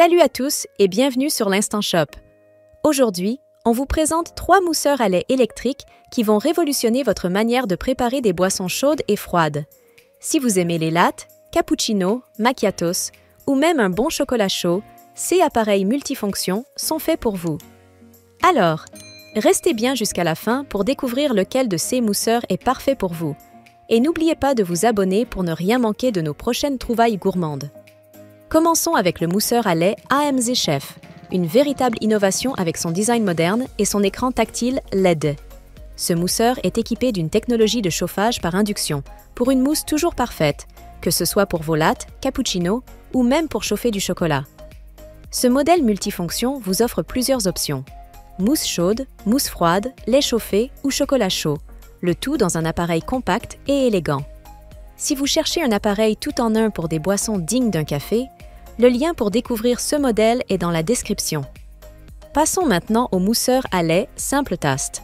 Salut à tous et bienvenue sur l'Instant Shop. Aujourd'hui, on vous présente trois mousseurs à lait électriques qui vont révolutionner votre manière de préparer des boissons chaudes et froides. Si vous aimez les lattes, cappuccino, macchiatos ou même un bon chocolat chaud, ces appareils multifonctions sont faits pour vous. Alors, restez bien jusqu'à la fin pour découvrir lequel de ces mousseurs est parfait pour vous. Et n'oubliez pas de vous abonner pour ne rien manquer de nos prochaines trouvailles gourmandes. Commençons avec le mousseur à lait AMZ Chef, une véritable innovation avec son design moderne et son écran tactile LED. Ce mousseur est équipé d'une technologie de chauffage par induction pour une mousse toujours parfaite, que ce soit pour vos lattes, cappuccino ou même pour chauffer du chocolat. Ce modèle multifonction vous offre plusieurs options. Mousse chaude, mousse froide, lait chauffé ou chocolat chaud, le tout dans un appareil compact et élégant. Si vous cherchez un appareil tout en un pour des boissons dignes d'un café, le lien pour découvrir ce modèle est dans la description. Passons maintenant au mousseur à lait Simple Taste.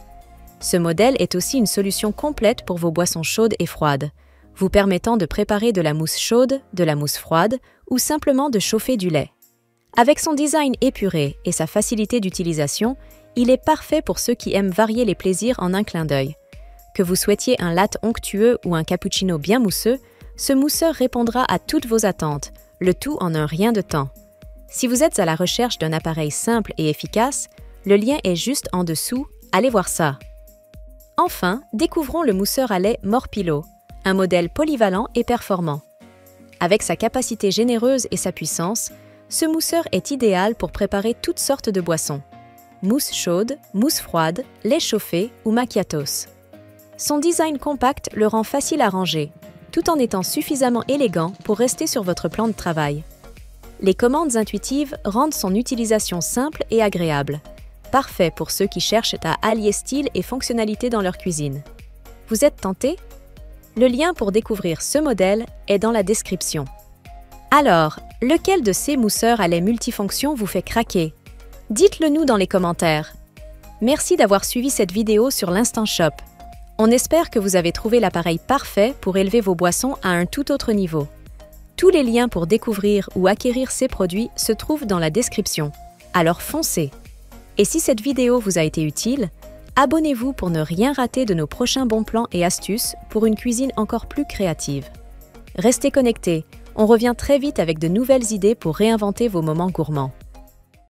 Ce modèle est aussi une solution complète pour vos boissons chaudes et froides, vous permettant de préparer de la mousse chaude, de la mousse froide ou simplement de chauffer du lait. Avec son design épuré et sa facilité d'utilisation, il est parfait pour ceux qui aiment varier les plaisirs en un clin d'œil. Que vous souhaitiez un latte onctueux ou un cappuccino bien mousseux, ce mousseur répondra à toutes vos attentes, le tout en un rien de temps. Si vous êtes à la recherche d'un appareil simple et efficace, le lien est juste en dessous, allez voir ça. Enfin, découvrons le mousseur à lait Morpilo, un modèle polyvalent et performant. Avec sa capacité généreuse et sa puissance, ce mousseur est idéal pour préparer toutes sortes de boissons. Mousse chaude, mousse froide, lait chauffé ou macchiatos. Son design compact le rend facile à ranger, tout en étant suffisamment élégant pour rester sur votre plan de travail. Les commandes intuitives rendent son utilisation simple et agréable, parfait pour ceux qui cherchent à allier style et fonctionnalité dans leur cuisine. Vous êtes tenté? Le lien pour découvrir ce modèle est dans la description. Alors, lequel de ces mousseurs à lait multifonction vous fait craquer? Dites-le nous dans les commentaires. Merci d'avoir suivi cette vidéo sur l'Instant Shop. On espère que vous avez trouvé l'appareil parfait pour élever vos boissons à un tout autre niveau. Tous les liens pour découvrir ou acquérir ces produits se trouvent dans la description. Alors foncez Et si cette vidéo vous a été utile, abonnez-vous pour ne rien rater de nos prochains bons plans et astuces pour une cuisine encore plus créative. Restez connectés on revient très vite avec de nouvelles idées pour réinventer vos moments gourmands.